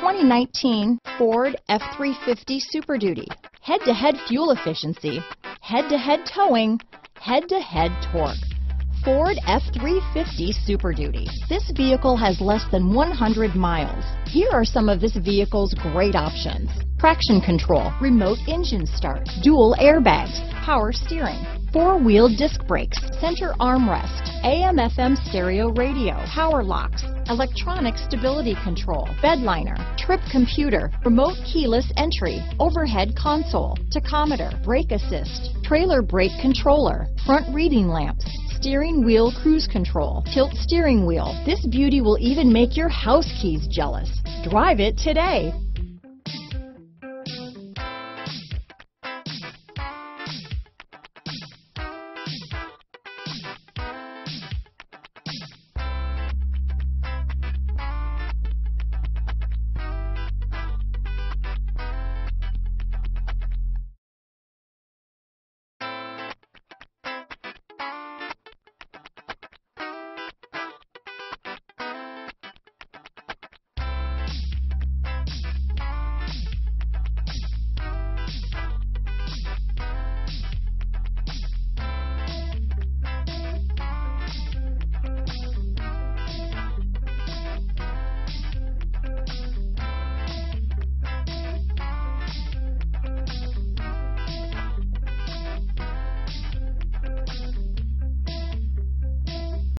2019 Ford F-350 Super Duty. Head-to-head fuel efficiency, head-to-head towing, head-to-head torque. Ford F-350 Super Duty. This vehicle has less than 100 miles. Here are some of this vehicle's great options. Traction control, remote engine start, dual airbags, power steering, four-wheel disc brakes, center armrest, AM FM stereo radio, power locks, electronic stability control, bedliner, trip computer, remote keyless entry, overhead console, tachometer, brake assist, trailer brake controller, front reading lamps, steering wheel cruise control, tilt steering wheel. This beauty will even make your house keys jealous. Drive it today.